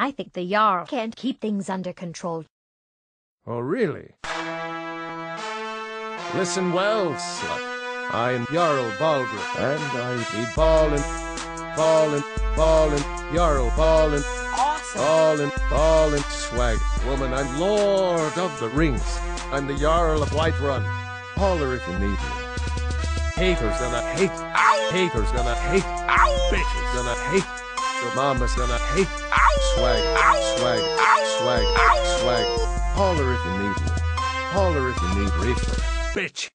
I think the Jarl can't keep things under control. Oh, really? Listen well, slut. I am Jarl Balgruuf, and I be ballin', ballin', ballin', Jarl ballin', Awesome. ballin', ballin', swag. Woman, I'm Lord of the Rings. I'm the Jarl of Whiterun. Holler if you need me. Haters gonna hate. Haters gonna hate. Bitches gonna hate. Your mama's gonna hate. Swag, swag, swag, swag. Holler if you need me. Holler if you need reefer. Bitch.